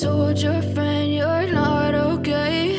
told your friend you're not okay.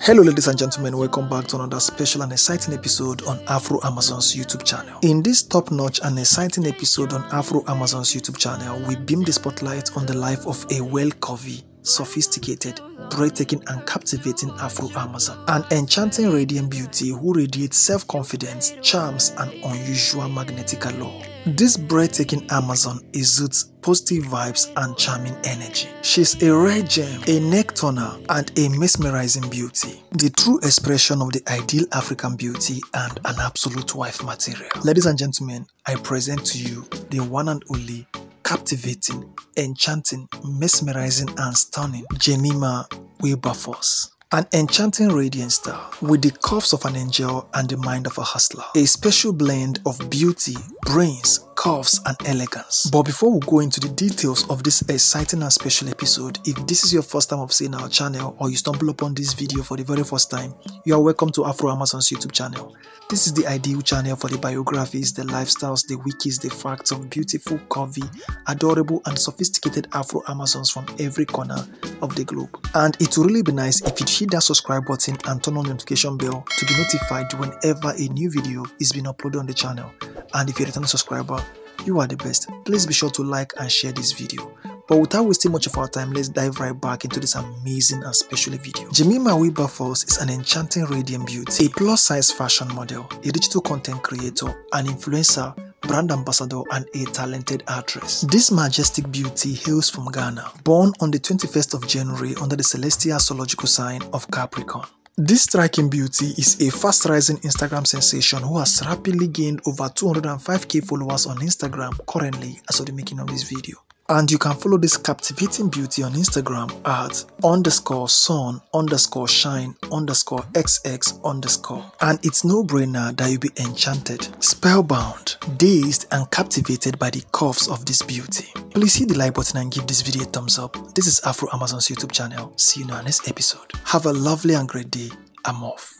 Hello, ladies and gentlemen, welcome back to another special and exciting episode on Afro Amazon's YouTube channel. In this top notch and exciting episode on Afro Amazon's YouTube channel, we beam the spotlight on the life of a well curvy, sophisticated, breathtaking, and captivating Afro Amazon, an enchanting radiant beauty who radiates self confidence, charms, and unusual magnetic allure. This breathtaking Amazon exudes positive vibes and charming energy. She's a rare gem, a neck turner, and a mesmerizing beauty. The true expression of the ideal African beauty and an absolute wife material. Ladies and gentlemen, I present to you the one and only captivating, enchanting, mesmerizing, and stunning Jemima Wilberforce. An enchanting radiant star with the curves of an angel and the mind of a hustler. A special blend of beauty, brains, curves, and elegance. But before we go into the details of this exciting and special episode, if this is your first time of seeing our channel or you stumble upon this video for the very first time, you are welcome to Afro Amazon's YouTube channel. This is the ideal channel for the biographies, the lifestyles, the wikis, the facts of beautiful, curvy, adorable, and sophisticated Afro Amazons from every corner of the globe. And it would really be nice if you'd hit that subscribe button and turn on the notification bell to be notified whenever a new video is being uploaded on the channel. And if you're a returning subscriber, you are the best. Please be sure to like and share this video. But without wasting much of our time, let's dive right back into this amazing and special video. Jemima Wilberforce is an enchanting radiant beauty, a plus-size fashion model, a digital content creator, an influencer, brand ambassador, and a talented actress. This majestic beauty hails from Ghana, born on the 21st of January under the celestial astrological sign of Capricorn. This striking beauty is a fast-rising Instagram sensation who has rapidly gained over 205k followers on Instagram currently as of the making of this video. And you can follow this captivating beauty on Instagram at underscore sun underscore shine underscore xx underscore. And it's no brainer that you'll be enchanted, spellbound, dazed, and captivated by the curves of this beauty. Please hit the like button and give this video a thumbs up. This is Afro Amazon's YouTube channel. See you in our next episode. Have a lovely and great day. I'm off.